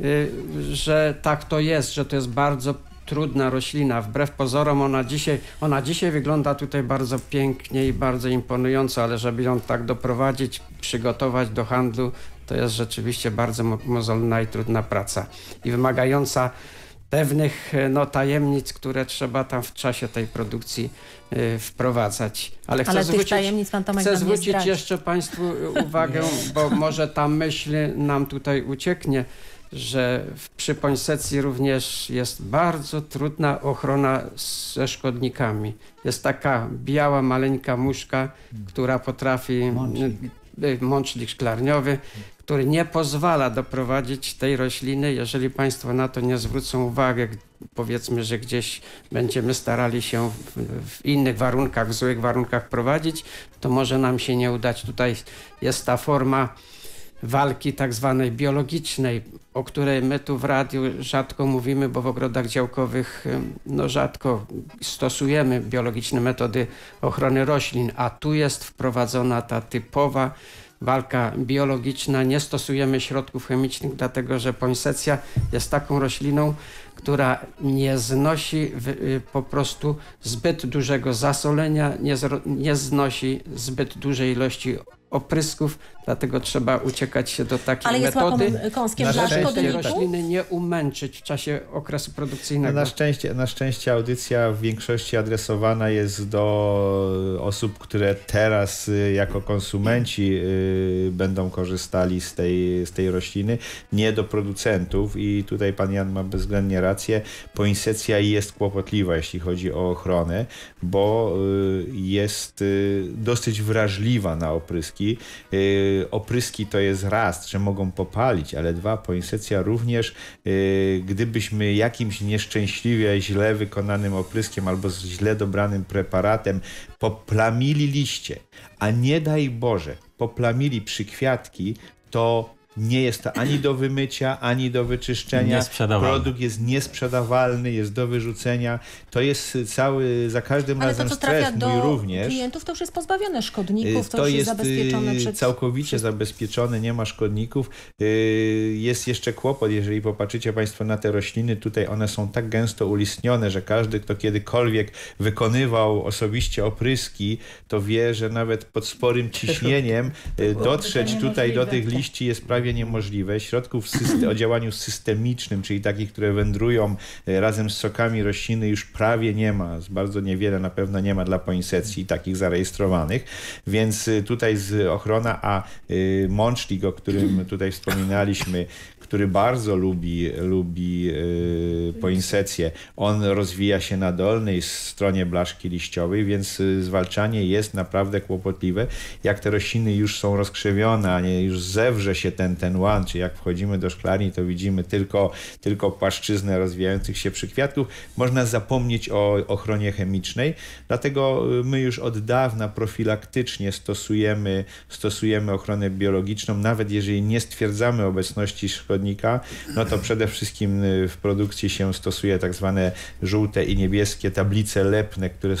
y, że tak to jest, że to jest bardzo trudna roślina. Wbrew pozorom ona dzisiaj, ona dzisiaj wygląda tutaj bardzo pięknie i bardzo imponująco, ale żeby ją tak doprowadzić, przygotować do handlu, to jest rzeczywiście bardzo mo- mozolna i trudna praca i wymagająca pewnych e, no, tajemnic, które trzeba tam w czasie tej produkcji y, wprowadzać. Ale chcę Ale zwrócić, tajemnic pan Tomek chcę zwrócić jeszcze Państwu uwagę, bo może ta myśl nam tutaj ucieknie, że w- przy poinsetcji również jest bardzo trudna ochrona ze szkodnikami. Jest taka biała, maleńka muszka, która potrafi Mącznik. y, y, mącznik szklarniowy, który nie pozwala doprowadzić tej rośliny, jeżeli Państwo na to nie zwrócą uwagę, powiedzmy, że gdzieś będziemy starali się w, w innych warunkach, w złych warunkach prowadzić, to może nam się nie udać. Tutaj jest ta forma walki tak zwanej biologicznej, o której my tu w radiu rzadko mówimy, bo w ogrodach działkowych no, rzadko stosujemy biologiczne metody ochrony roślin, a tu jest wprowadzona ta typowa walka biologiczna. Nie stosujemy środków chemicznych, dlatego że poinsetcja jest taką rośliną, która nie znosi y, po prostu zbyt dużego zasolenia, nie, nie znosi zbyt dużej ilości oprysków, dlatego trzeba uciekać się do takiej Ale jest metody, łakomym kąskiem Na dla szczęście rośliny nie umęczyć w czasie okresu No produkcyjnego. na, szczęście, na szczęście audycja w większości adresowana jest do osób, które teraz y, jako konsumenci y, będą korzystali z tej, z tej rośliny, nie do producentów i tutaj pan Jan ma bezwzględnie rację. Poinsecja jest kłopotliwa, jeśli chodzi o ochronę, bo y, jest dosyć wrażliwa na opryski. Y, Opryski to jest raz, że mogą popalić, ale dwa, poinsecja również, y, gdybyśmy jakimś nieszczęśliwie źle wykonanym opryskiem albo z źle dobranym preparatem poplamili liście, a nie daj Boże, poplamili przykwiatki, to nie jest to ani do wymycia, ani do wyczyszczenia. Produkt jest niesprzedawalny, jest do wyrzucenia. To jest cały, za każdym Ale to, razem co trafia stres mój do również. klientów, to już jest pozbawione szkodników, Y, to, już jest zabezpieczone y, przed... całkowicie zabezpieczone, nie ma szkodników. Y, Jest jeszcze kłopot, jeżeli popatrzycie Państwo na te rośliny, tutaj one są tak gęsto ulistnione, że każdy, kto kiedykolwiek wykonywał osobiście opryski, to wie, że nawet pod sporym ciśnieniem dotrzeć tutaj do tych liści jest prawie niemożliwe. Środków o działaniu systemicznym, czyli takich, które wędrują y, razem z sokami rośliny już prawie nie ma. Bardzo niewiele na pewno nie ma dla poinsetcji takich zarejestrowanych. Więc y, tutaj z ochrona, a y, mącznik, o którym tutaj wspominaliśmy, który bardzo lubi, lubi y, poinsecję, on rozwija się na dolnej stronie blaszki liściowej, więc y, zwalczanie jest naprawdę kłopotliwe. Jak te rośliny już są rozkrzewione, a nie już zewrze się ten, ten łan, czy jak wchodzimy do szklarni, to widzimy tylko, tylko płaszczyznę rozwijających się przykwiatków, można zapomnieć o ochronie chemicznej. Dlatego y, my już od dawna profilaktycznie stosujemy, stosujemy ochronę biologiczną, nawet jeżeli nie stwierdzamy obecności no to przede wszystkim y, w produkcji się stosuje tak zwane żółte i niebieskie tablice lepne, które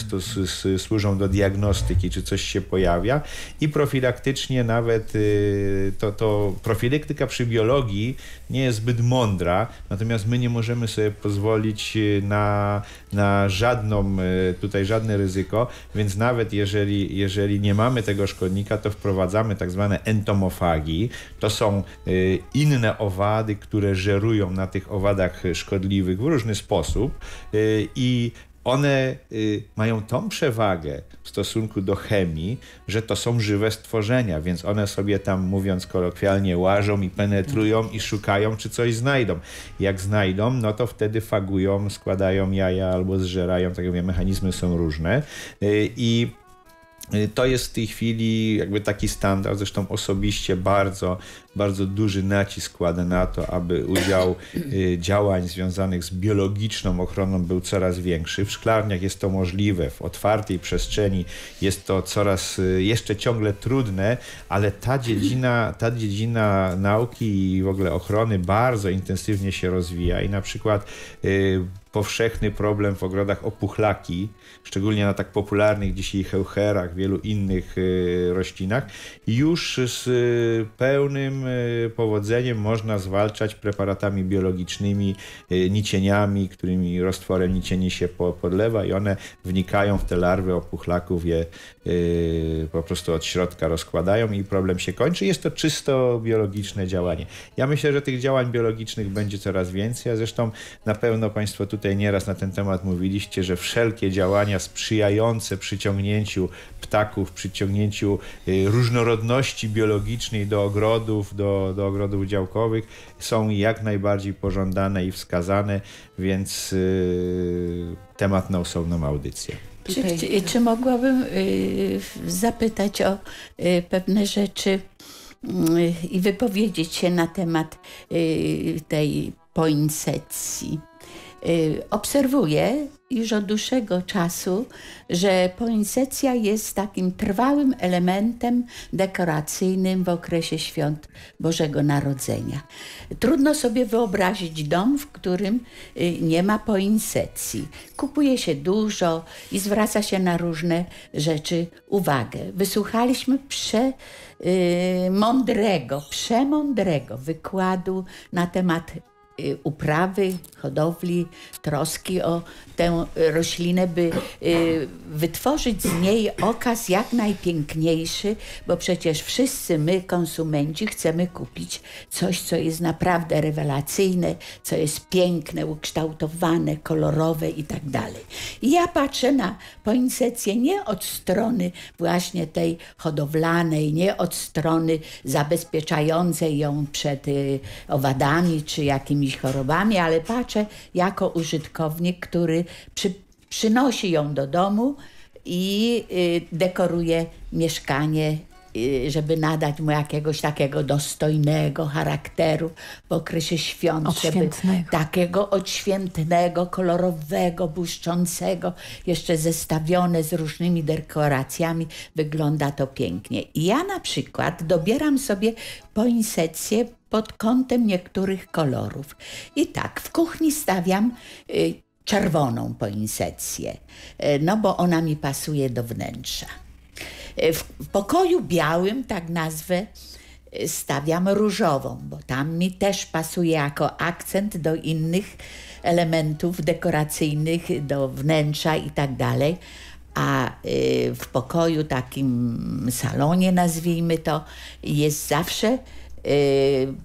służą do diagnostyki, czy coś się pojawia. I profilaktycznie nawet y, to, to profilaktyka przy biologii nie jest zbyt mądra, natomiast my nie możemy sobie pozwolić y, na, na żadną, y, tutaj żadne ryzyko, więc nawet jeżeli, jeżeli nie mamy tego szkodnika, to wprowadzamy tak zwane entomofagi. To są y, inne owady, które żerują na tych owadach szkodliwych w różny sposób y, i one y, mają tą przewagę w stosunku do chemii, że to są żywe stworzenia, więc one sobie tam, mówiąc kolokwialnie, łażą i penetrują i szukają, czy coś znajdą. Jak znajdą, no to wtedy fagują, składają jaja albo zżerają, tak jak mówię, mechanizmy są różne. Y, I to jest w tej chwili jakby taki standard, zresztą osobiście bardzo, bardzo duży nacisk kładę na to, aby udział y, działań związanych z biologiczną ochroną był coraz większy. W szklarniach jest to możliwe, w otwartej przestrzeni jest to coraz y, jeszcze ciągle trudne, ale ta dziedzina, ta dziedzina nauki i w ogóle ochrony bardzo intensywnie się rozwija i na przykład y, powszechny problem w ogrodach opuchlaki, szczególnie na tak popularnych dzisiaj heucherach, wielu innych y, roślinach, już z y, pełnym y, powodzeniem można zwalczać preparatami biologicznymi, nicieniami, którymi roztworem nicieni się po, podlewa i one wnikają w te larwy opuchlaków, je po prostu od środka rozkładają i problem się kończy. Jest to czysto biologiczne działanie. Ja myślę, że tych działań biologicznych będzie coraz więcej, a zresztą na pewno Państwo tutaj nieraz na ten temat mówiliście, że wszelkie działania sprzyjające przyciągnięciu ptaków, przyciągnięciu y, różnorodności biologicznej do ogrodów, do, do ogrodów działkowych są jak najbardziej pożądane i wskazane, więc y, temat na osobną audycję. Czy, czy, czy mogłabym y, zapytać o y, pewne rzeczy y, i wypowiedzieć się na temat tej poinsetcji? Y, Obserwuję już od dłuższego czasu, że poinsecja jest takim trwałym elementem dekoracyjnym w okresie świąt Bożego Narodzenia. Trudno sobie wyobrazić dom, w którym y, nie ma poinsecji. Kupuje się dużo i zwraca się na różne rzeczy uwagę. Wysłuchaliśmy prze y, mądrego, przemądrego wykładu na temat uprawy, hodowli, troski o tę roślinę, by y, wytworzyć z niej okaz jak najpiękniejszy, bo przecież wszyscy my, konsumenci, chcemy kupić coś, co jest naprawdę rewelacyjne, co jest piękne, ukształtowane, kolorowe i tak dalej. I ja patrzę na poinsekcję nie od strony właśnie tej hodowlanej, nie od strony zabezpieczającej ją przed y, owadami czy jakimiś chorobami, ale patrzę jako użytkownik, który przy, przynosi ją do domu i y, dekoruje mieszkanie, y, żeby nadać mu jakiegoś takiego dostojnego charakteru w okresie świąt. Żeby, takiego odświętnego, kolorowego, błyszczącego, jeszcze zestawione z różnymi dekoracjami, wygląda to pięknie. I ja na przykład dobieram sobie poinsekcję pod kątem niektórych kolorów. I tak, w kuchni stawiam y, czerwoną poinsekcję, y, no bo ona mi pasuje do wnętrza. Y, W, pokoju białym, tak nazwę, y, stawiam różową, bo tam mi też pasuje jako akcent do innych elementów dekoracyjnych, do wnętrza i tak dalej. A w pokoju, takim salonie nazwijmy to, jest zawsze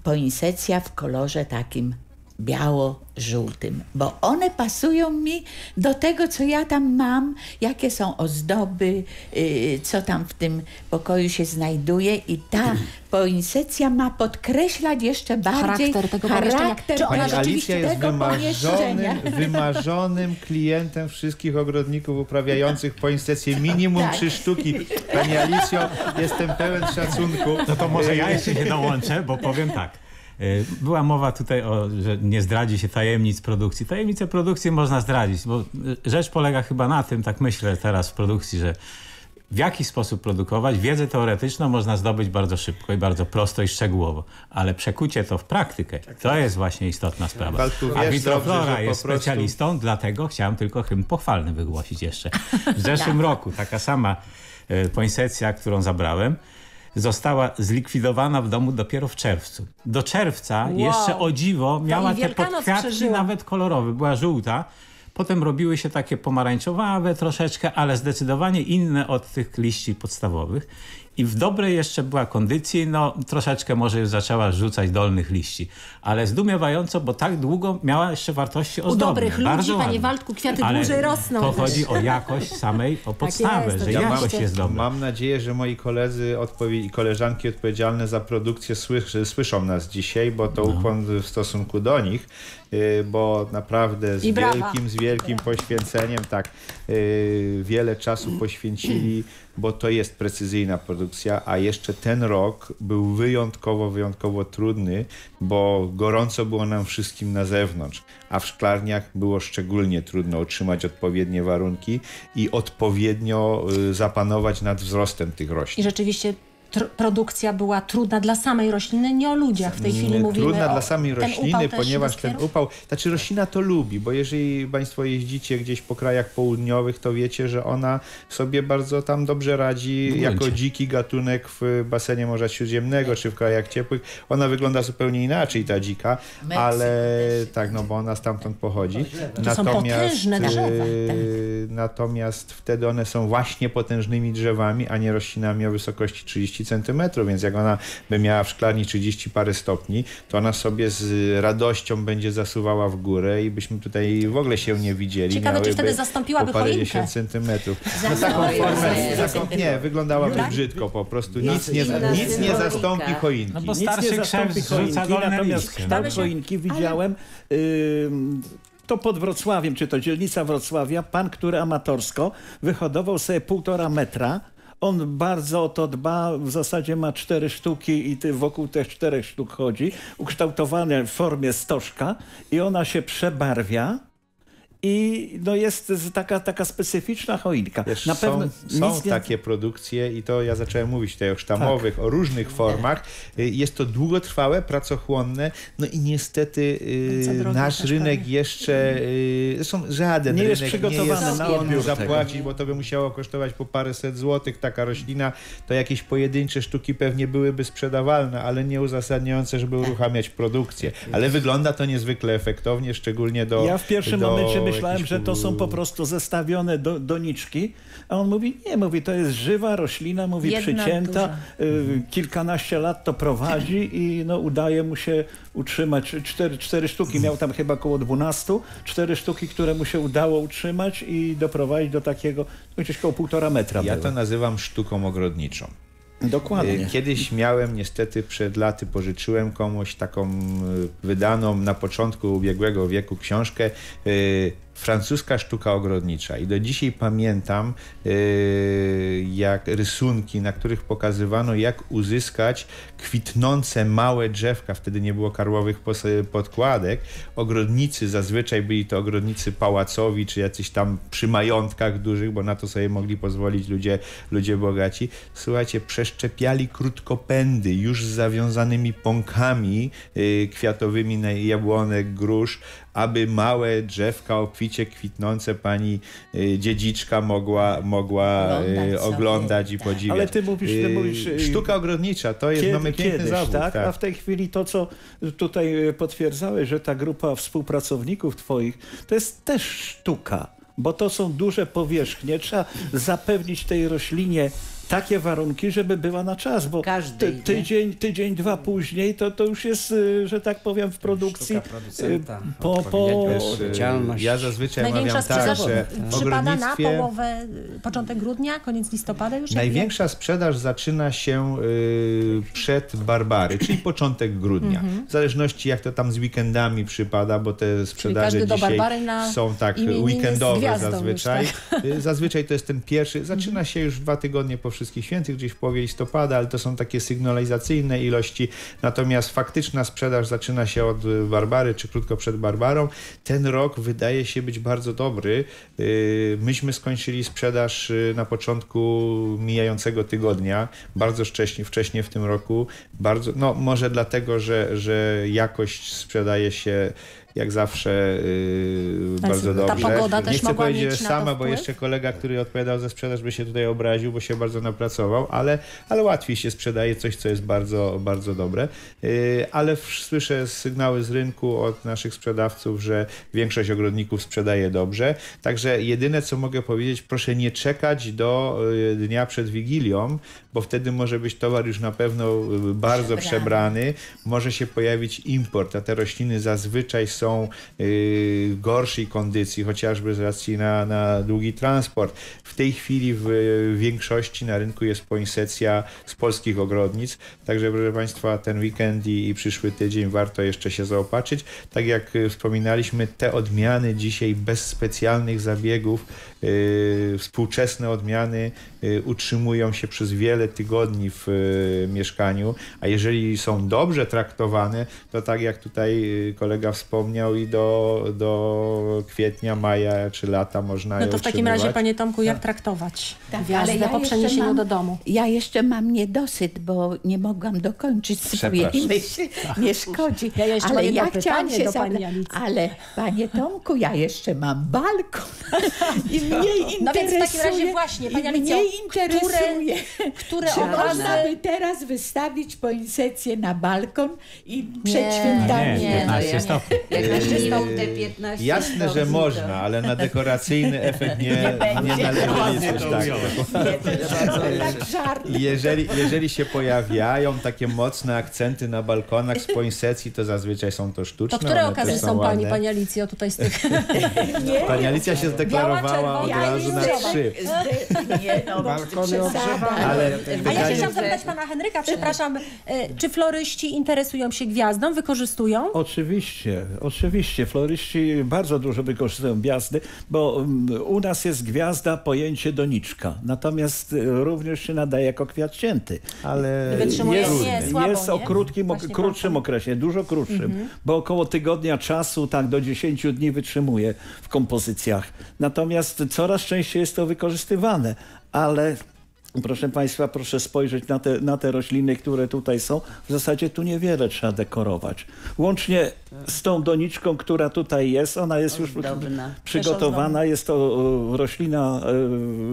poinsekcja w kolorze takim biało-żółtym, bo one pasują mi do tego, co ja tam mam, jakie są ozdoby, y, co tam w tym pokoju się znajduje i ta poinsekcja ma podkreślać jeszcze bardziej Charakter tego charakter Czy ona Pani Alicja jest wymarzonym, wymarzonym klientem wszystkich ogrodników uprawiających poinsekcję minimum Tak. trzy sztuki. Pani Alicjo, jestem pełen szacunku. No to może ja jeszcze się dołączę, bo powiem tak. Y, Była mowa tutaj o, że nie zdradzi się tajemnic produkcji. Tajemnice produkcji można zdradzić, bo y, rzecz polega chyba na tym, tak myślę teraz w produkcji, że w jaki sposób produkować, wiedzę teoretyczną można zdobyć bardzo szybko i bardzo prosto i szczegółowo, ale przekucie to w praktykę, to jest właśnie istotna sprawa. A po jest prostu- specjalistą, dlatego chciałem tylko hymn pochwalny wygłosić jeszcze. W zeszłym roku taka sama e, poinsekcja, którą zabrałem, została zlikwidowana w domu dopiero w czerwcu. Do czerwca Wow. jeszcze o dziwo miała te podkwiatki przeżyła. nawet kolorowe, była żółta. Potem robiły się takie pomarańczowawe troszeczkę, ale zdecydowanie inne od tych liści podstawowych. I w dobrej jeszcze była kondycji, no troszeczkę może już zaczęła rzucać dolnych liści. Ale zdumiewająco, bo tak długo miała jeszcze wartości U ozdobne. dobrych ludzi, Bardzo panie ładne. Waldku, kwiaty Ale dłużej rosną. To chodzi o jakość samej, o podstawę, jest, że oczywiście. jakość jest dobra. Mam nadzieję, że moi koledzy i koleżanki odpowiedzialne za produkcję słysz- słyszą nas dzisiaj, bo No. to ukłon w stosunku do nich, bo naprawdę z I brawa. wielkim, z wielkim poświęceniem, tak, y, wiele czasu poświęcili, bo to jest precyzyjna produkcja, a jeszcze ten rok był wyjątkowo, wyjątkowo trudny, bo gorąco było nam wszystkim na zewnątrz, a w szklarniach było szczególnie trudno utrzymać odpowiednie warunki i odpowiednio y, zapanować nad wzrostem tych I roślin. rzeczywiście tr- produkcja była trudna dla samej rośliny, nie o ludziach. W tej chwili Nie, mówimy Trudna dla samej rośliny, ponieważ ten upał, znaczy roślina to lubi, bo jeżeli Państwo jeździcie gdzieś po krajach południowych, to wiecie, że ona sobie bardzo tam dobrze radzi jako dziki gatunek w basenie Morza Śródziemnego czy w krajach ciepłych. Ona wygląda zupełnie inaczej, ta dzika, Meksyk ale tak, no bo ona stamtąd pochodzi. To są potężne drzewa, y, natomiast wtedy one są właśnie potężnymi drzewami, a nie roślinami o wysokości 30 cm, więc jak ona by miała w szklarni 30 parę stopni, to ona sobie z radością będzie zasuwała w górę i byśmy tutaj w ogóle się nie widzieli. Ciekawe, czy wtedy zastąpiłaby po parę choinkę. centymetrów. No, taką formę, taką, nie, wyglądałaby brzydko po prostu. Nic nie, nic nie zastąpi choinki. No bo Nic nie starszy krzew zastąpi zrzuca choinki, dolne natomiast liście. kształt choinki widziałem. to pod Wrocławiem, czy to dzielnica Wrocławia, pan, który amatorsko wyhodował sobie półtora metra. On bardzo o to dba, w zasadzie ma cztery sztuki i wokół tych czterech sztuk chodzi, ukształtowane w formie stożka i ona się przebarwia i no jest taka, taka specyficzna choinka. Wiesz, Na pewno są, są nie- takie produkcje i to ja zacząłem mówić tutaj o sztamowych, o różnych formach. Jest to długotrwałe, pracochłonne, no i niestety y, drogie nasz rynek jeszcze, y, zresztą żaden Nie jest rynek przygotowany nie jest na odbiór tego. zapłacić, bo to by musiało kosztować po paręset złotych taka roślina, to jakieś pojedyncze sztuki pewnie byłyby sprzedawalne, ale nie uzasadniające, żeby uruchamiać produkcję. Ale wygląda to niezwykle efektownie, szczególnie do Ja w pierwszym do momencie myślałem, że to są po prostu zestawione do, doniczki, a on mówi, nie, mówi, to jest żywa roślina, mówi, Jedna przycięta, y, kilkanaście lat to prowadzi i no, udaje mu się utrzymać cztery, cztery sztuki, miał tam chyba około 12, cztery sztuki, które mu się udało utrzymać i doprowadzić do takiego, no, gdzieś koło półtora metra Ja było. to nazywam sztuką ogrodniczą. Dokładnie. Y, Kiedyś miałem, niestety przed laty pożyczyłem komuś taką y, wydaną na początku ubiegłego wieku książkę y, Francuska sztuka ogrodnicza i do dzisiaj pamiętam y, jak rysunki, na których pokazywano jak uzyskać kwitnące małe drzewka, wtedy nie było karłowych podkładek. Ogrodnicy zazwyczaj byli to ogrodnicy pałacowi, czy jacyś tam przy majątkach dużych, bo na to sobie mogli pozwolić ludzie, ludzie bogaci. Słuchajcie, przeszczepiali krótkopędy już z zawiązanymi pąkami y, kwiatowymi na jabłonek, grusz, aby małe drzewka obficie kwitnące pani y, dziedziczka mogła, mogła Oglądać y, sobie, oglądać i tak. podziwiać. Ale ty mówisz- ty Y, mówisz, Sztuka ogrodnicza, to jest, mamy piękny kiedyś, zawód. tak? tak. A w tej chwili to, co tutaj potwierdzałeś, że ta grupa współpracowników twoich, to jest też sztuka, bo to są duże powierzchnie. Trzeba zapewnić tej roślinie takie warunki, żeby była na czas, bo ty, tydzień, tydzień, dwa później to, to już jest, y, że tak powiem, w produkcji y, po, po. Wiesz, y, Odpowiedzialność. Ja zazwyczaj Największa tak, sprzedaż że w przypada na połowę, początek grudnia, koniec listopada już? największa sprzedaż zaczyna się y, przed Barbary, czyli początek grudnia. W zależności jak to tam z weekendami przypada, bo te sprzedaże dzisiaj są tak weekendowe zazwyczaj. już, Y, Zazwyczaj to jest ten pierwszy, zaczyna się już dwa tygodnie po wszystkich świętych, gdzieś w połowie listopada, ale to są takie sygnalizacyjne ilości. Natomiast faktyczna sprzedaż zaczyna się od Barbary, czy krótko przed Barbarą. Ten rok wydaje się być bardzo dobry. Y, Myśmy skończyli sprzedaż y, na początku mijającego tygodnia, bardzo wcześnie, wcześnie w tym roku. Bardzo, no może dlatego, że, że jakość sprzedaje się jak zawsze yy, bardzo dobrze. pogoda też Nie chcę powiedzieć, że sama, bo jeszcze kolega, który odpowiadał za sprzedaż, by się tutaj obraził, bo się bardzo napracował, ale, ale łatwiej się sprzedaje coś, co jest bardzo, bardzo dobre. Yy, ale słyszę sygnały z rynku od naszych sprzedawców, że większość ogrodników sprzedaje dobrze. Także jedyne, co mogę powiedzieć, proszę nie czekać do yy, dnia przed Wigilią, bo wtedy może być towar już na pewno yy, bardzo Przebrany. przebrany. Może się pojawić import, a te rośliny zazwyczaj są yy, gorszej kondycji, chociażby z racji na, na długi transport. W tej chwili w większości na rynku jest poinsecja z polskich ogrodnic, także proszę Państwa, ten weekend i, i przyszły tydzień warto jeszcze się zaopatrzyć. Tak jak yy, wspominaliśmy, te odmiany dzisiaj bez specjalnych zabiegów, współczesne odmiany yy, utrzymują się przez wiele tygodni w yy, mieszkaniu, a jeżeli są dobrze traktowane, to tak jak tutaj kolega wspomniał i do, do kwietnia, maja czy lata można No to w takim razie, panie Tomku, jak traktować Tak, gwiazdę ale ja po przeniesieniu mam- do domu? Ja jeszcze mam niedosyt, bo nie mogłam dokończyć swojej myśli. Nie szkodzi. Ja jeszcze ale ja chciałam się do pani. Ale panie Tomku, ja jeszcze mam balkon. I mnie interesuje. No więc w takim razie właśnie, pani Alicjo, interesuje, Które czy obrazy... można by teraz wystawić poinsekcję na balkon i przed Nie, świętami. nie, no 15 stopni. Jak Yy, minimum te 15 Jasne, że można, ale na dekoracyjny efekt nie, nie, będzie. należy liczyć. Tak. Nie, to jest tak żart. Jeżeli, jeżeli się pojawiają takie mocne akcenty na balkonach z poinsecji, to zazwyczaj są to sztuczne. To które okazy też są pani, ładne. pani Alicjo, tutaj z tych... Pani Alicja się zdeklarowała od czerwona i razu na trzy. Nie, no, Balkony przesada. ogrzewane. Ale A ja chciałam zapytać pana Henryka, przepraszam, e, czy floryści interesują się gwiazdą, wykorzystują? Oczywiście, oczywiście. Floryści bardzo dużo wykorzystują gwiazdy, bo mm, u nas jest gwiazda pojęcie doniczka, natomiast y, również się nadaje jako kwiat cięty. ale Wytrzymuje jest, nie, słabo, jest o krótkim, Właśnie krótszym okresie, dużo krótszym, bo około tygodnia czasu, tak do 10 dni wytrzymuje w kompozycjach. Natomiast coraz częściej jest to wykorzystywane, ale proszę Państwa, proszę spojrzeć na te, na te rośliny, które tutaj są. W zasadzie tu niewiele trzeba dekorować. Łącznie z tą doniczką, która tutaj jest, ona jest już Ozdobna. przygotowana, jest to e, roślina,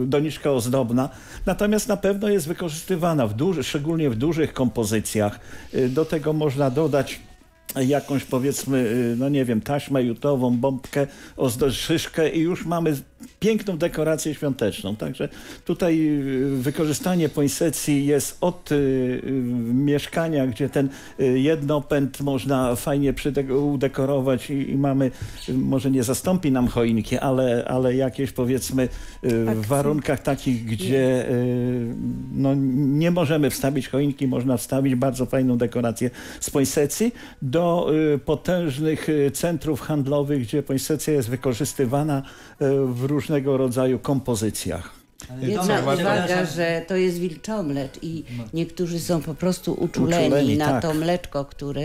e, doniczka ozdobna, natomiast na pewno jest wykorzystywana, w duży, szczególnie w dużych kompozycjach. E, Do tego można dodać jakąś powiedzmy, no nie wiem, taśmę jutową, bombkę, szyszkę i już mamy piękną dekorację świąteczną. Także tutaj y, wykorzystanie poinsecji jest od y, y, mieszkania, gdzie ten jednopęd można fajnie udekorować i, i mamy, może nie zastąpi nam choinki, ale, ale jakieś powiedzmy y, w warunkach takich, gdzie y, no, nie możemy wstawić choinki, można wstawić bardzo fajną dekorację z poinsecji do potężnych centrów handlowych, gdzie poinsecja jest wykorzystywana w różnego rodzaju kompozycjach. Jedna uwaga, że to jest wilczomlecz i niektórzy są po prostu uczuleni, Uczuleni, na tak. to mleczko, które...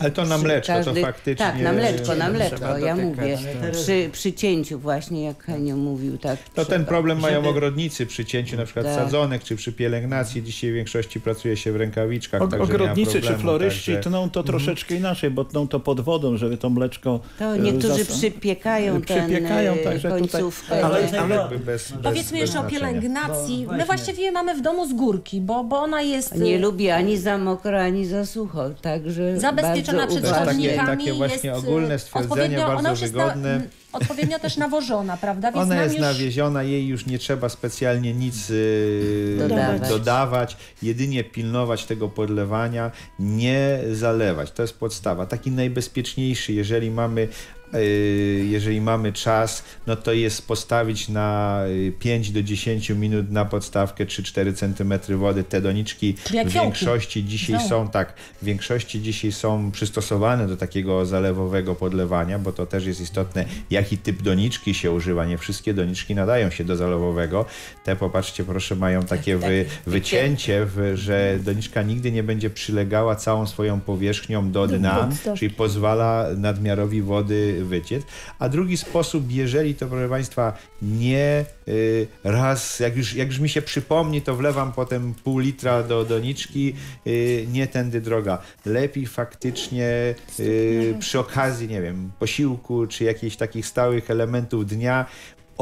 Ale to na mleczko, to każdych- faktycznie- Tak, na mleczko, na mleczko, ja dotykać, mówię. tak. Przy, przy cięciu właśnie, jak Henio mówił, tak To ten trzeba. problem mają ogrodnicy przy cięciu na przykład Tak. sadzonek czy przy pielęgnacji. Dzisiaj w większości pracuje się w rękawiczkach. Og- Ogrodnicy czy problemu, floryści także- tną to troszeczkę inaczej, bo tną to pod wodą, żeby to mleczko... To e, niektórzy zas- przypiekają ten Przypiekają, e, także tutaj- końcówkę. ale- ale- jakby bez, bez, Powiedzmy jeszcze o pielęgnacji. Bo My właśnie- właściwie mamy w domu z górki, bo, bo ona jest... Nie y, lubi ani za mokro, ani za sucho, także Zabezpieczona przed szkodnikami. Takie właśnie jest, y, ogólne stwierdzenie, bardzo ona już jest wygodne. Na, odpowiednio też nawożona, prawda? Więc Ona jest już... nawieziona, jej już nie trzeba specjalnie nic y, Dodawać. dodawać, jedynie pilnować tego podlewania, nie zalewać. To jest podstawa. Taki najbezpieczniejszy, jeżeli mamy jeżeli mamy czas, no to jest postawić na y, 5 do 10 minut na podstawkę 3-4 cm wody. Te doniczki w większości dzisiaj są tak, w większości dzisiaj są przystosowane do takiego zalewowego podlewania, bo to też jest istotne, jaki typ doniczki się używa. Nie wszystkie doniczki nadają się do zalewowego. Te, popatrzcie, proszę, mają takie wy, wycięcie, że doniczka nigdy nie będzie przylegała całą swoją powierzchnią do dna, czyli pozwala nadmiarowi wody y, wyciec. A drugi sposób, jeżeli to proszę Państwa nie y, raz, jak już, jak już mi się przypomni, to wlewam potem pół litra do doniczki, y, nie tędy droga. Lepiej faktycznie y, przy okazji, nie wiem, posiłku czy jakichś takich stałych elementów dnia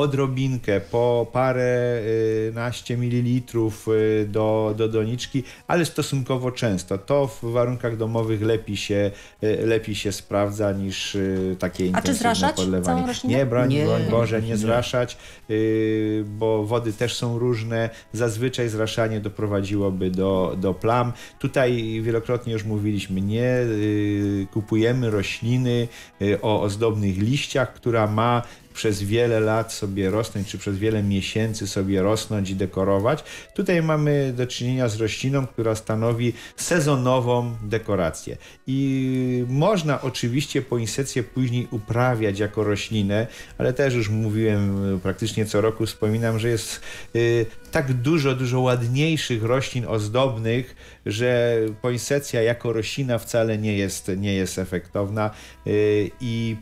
odrobinkę, po parę y, naście mililitrów y, do, do doniczki, ale stosunkowo często. To w warunkach domowych lepiej się, y, lepiej się sprawdza niż takie intensywne zraszać całą podlewanie. roślinę? Nie, broń, Nie. broń Boże, nie zraszać, y, bo wody też są różne. Zazwyczaj zraszanie doprowadziłoby do, do plam. Tutaj wielokrotnie już mówiliśmy, nie y, kupujemy rośliny y, o ozdobnych liściach, która ma przez wiele lat sobie rosnąć, czy przez wiele miesięcy sobie rosnąć i dekorować. Tutaj mamy do czynienia z rośliną, która stanowi sezonową dekorację. I można oczywiście poinsetcję później uprawiać jako roślinę, ale też już mówiłem, praktycznie co roku wspominam, że jest y, tak dużo, dużo ładniejszych roślin ozdobnych, że poinsetcja jako roślina wcale nie jest, nie jest efektowna y, i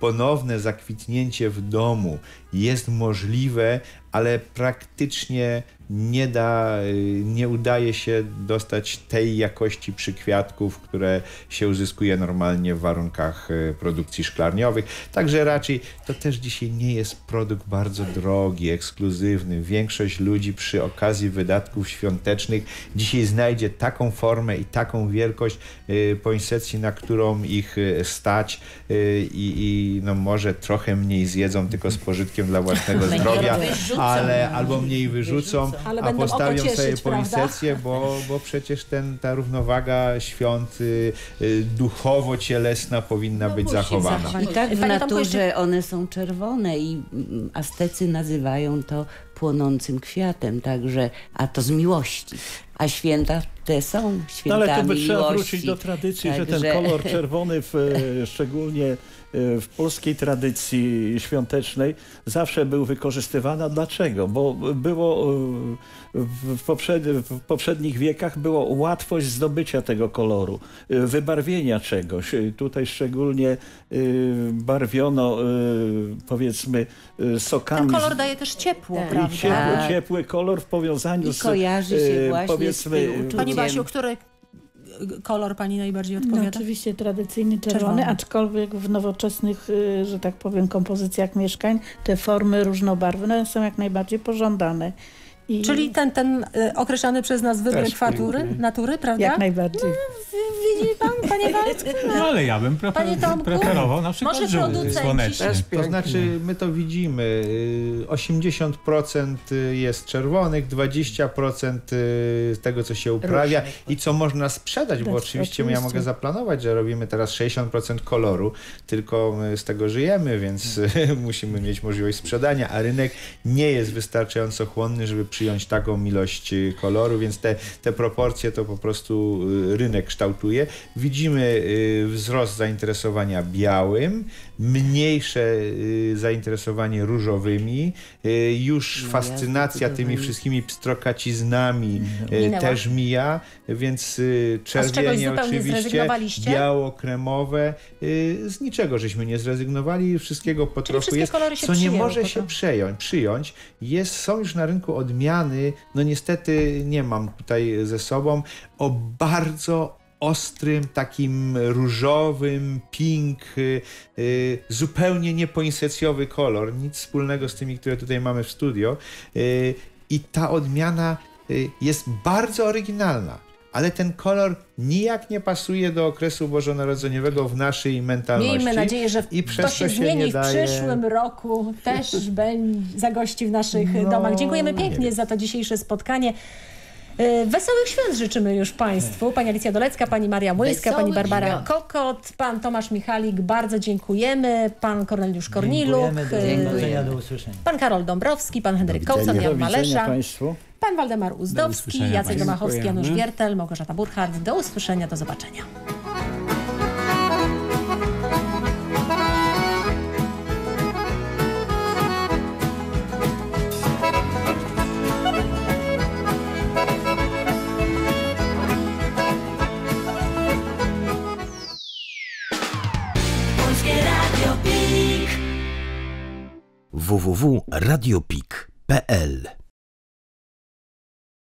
ponowne zakwitnięcie w domu jest możliwe, ale praktycznie nie da, y, nie udaje się dostać tej jakości przykwiatków, które się uzyskuje normalnie w warunkach y, produkcji szklarniowych. Także raczej to też dzisiaj nie jest produkt bardzo drogi, ekskluzywny. Większość ludzi przy okazji wydatków świątecznych dzisiaj znajdzie taką formę i taką wielkość y, poinsetcji, na którą ich stać i, i no może trochę mniej zjedzą, tylko z pożytkiem dla własnego zdrowia, ale albo mniej wyrzucą, Ale a postawią cieszyć, sobie poinsekcję, bo, bo przecież ten, ta równowaga świąt y, y, duchowo-cielesna powinna być musi zachowana. I tak w naturze one są czerwone i mm, Aztecy nazywają to płonącym kwiatem, także, a to z miłości. A święta te są No świętami ale tu by trzeba miłości. wrócić do tradycji, że ten Także- kolor czerwony, w, e, szczególnie w polskiej tradycji świątecznej, zawsze był wykorzystywany. A Dlaczego? Bo było e, w, poprzed, w poprzednich wiekach było łatwość zdobycia tego koloru, e, wybarwienia czegoś. E, Tutaj szczególnie barwiono, powiedzmy, sokami. Ten kolor daje też ciepło, Tak. I prawda? ciepły, Tak. ciepły kolor w powiązaniu I z kojarzy się właśnie z powiedzmy tym uczuciem. Pani Basiu, który kolor pani najbardziej No, odpowiada? oczywiście tradycyjny czerwony, Czerwony. aczkolwiek w nowoczesnych, y, że tak powiem, kompozycjach mieszkań te formy różnobarwne są jak najbardziej pożądane. I Czyli ten, ten y, określany przez nas wybryk fatury, natury, prawda? jak najbardziej. Widzi pan, panie Waldku? No ale ja bym Panie Tomku, preferował na przykład może żółty, słoneczny. To znaczy, my to widzimy. y, 80% jest czerwonych, 20% y, tego, co się uprawia i co można sprzedać, bo oczywiście ja mogę zaplanować, że robimy teraz 60% koloru, tylko my z tego żyjemy, więc musimy mieć możliwość sprzedania, a rynek nie jest wystarczająco chłonny, żeby przyjąć taką ilość y, koloru, więc te, te proporcje to po prostu y, rynek kształtuje. Widzimy y, wzrost zainteresowania białym, mniejsze y, zainteresowanie różowymi, y, już fascynacja tymi wszystkimi pstrokaciznami y, Minęła. też mija, więc czerwienie oczywiście, biało-kremowe, y, z niczego żeśmy nie zrezygnowali, wszystkiego po trochu jest, co nie może się przejąć, przyjąć. Jest, są już na rynku odmiany, no niestety nie mam tutaj ze sobą, o bardzo ostrym, takim różowym, pink, y, y, zupełnie niepoinsecjowy kolor, nic wspólnego z tymi, które tutaj mamy w studio. Y, I ta odmiana jest bardzo oryginalna. Ale ten kolor nijak nie pasuje do okresu bożonarodzeniowego w naszej mentalności. Miejmy nadzieję, że I to przez się to się zmieni nie w daje... przyszłym roku. Też będzie zagości w naszych No, domach. Dziękujemy nie pięknie za to dzisiejsze spotkanie. E, Wesołych świąt życzymy już Państwu. Pani Alicja Dolecka, Pani Maria Młyńska, Pani Barbara świąt. Kokot, Pan Tomasz Michalik, bardzo dziękujemy. Pan Korneliusz Korniluk, Dziękujemy, do zobaczenia, do usłyszenia. Pan Karol Dąbrowski, Pan Henryk. Kołcan, Jan Malesza, Państwu. Pan Waldemar Uzdowski, Jacek. Domachowski, Janusz. Wiertel, Małgorzata Burchardt. Do usłyszenia, do zobaczenia. www.radiopik.pl